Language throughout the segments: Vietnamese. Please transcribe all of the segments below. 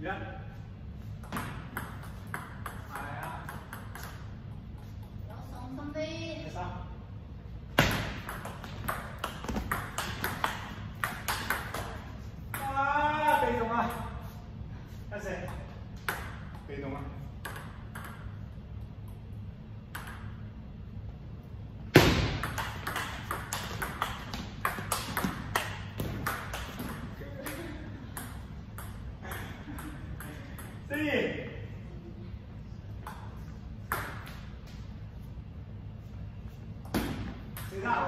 nhất hai á sống xong đi. Xong à, bị động à, cái gì, bị động à. 四谁上？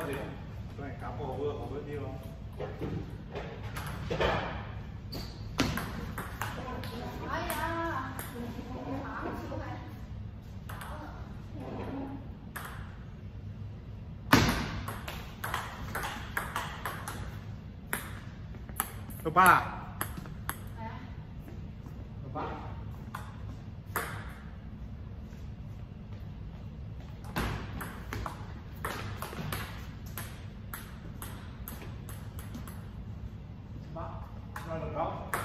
có thể cái này cá bò vừa có bao nhiêu không ba? Yeah.